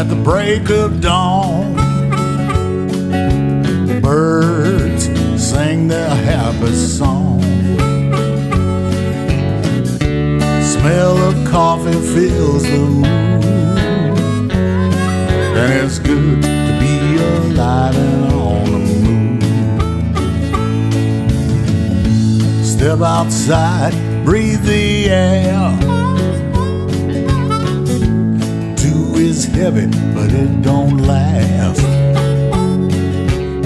at the break of dawn. Birds sing their happy song. Smell of coffee fills the room, and it's good to be alive and on the moon. Step outside, breathe the air. Heavy, but it don't last.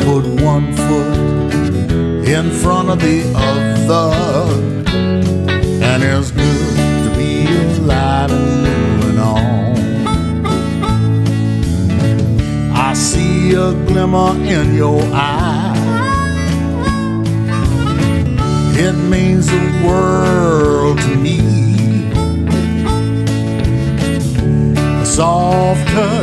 Put one foot in front of the other, and it's good to be alive and moving on. I see a glimmer in your eye. It means the world A soft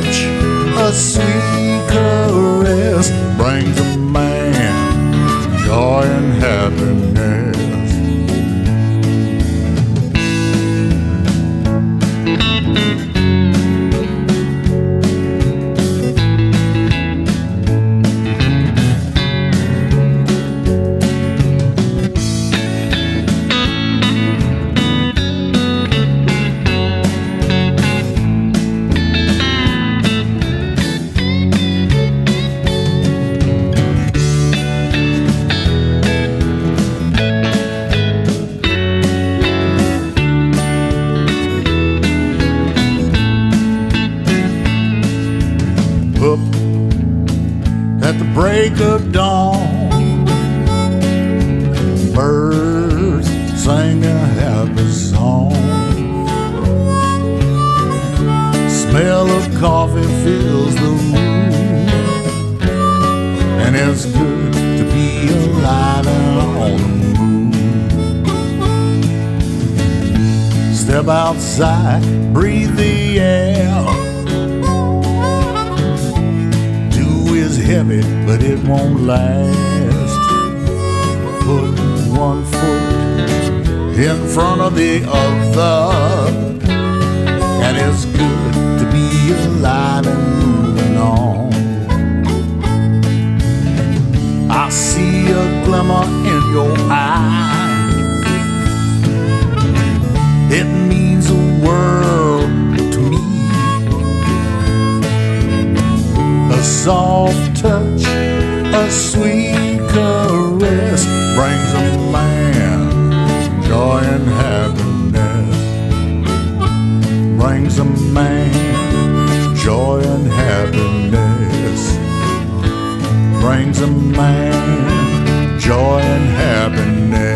break of dawn. Birds sing a happy song. Smell of coffee fills the room, and it's good to be alive and on the moon. Step outside, breathe the air. Heavy, but it won't last. Put one foot in front of the other, and it's good to be alive and moving on. I see a glimmer in your eye. It means the world soft touch, a sweet caress brings a man joy and happiness. Brings a man joy and happiness. Brings a man joy and happiness.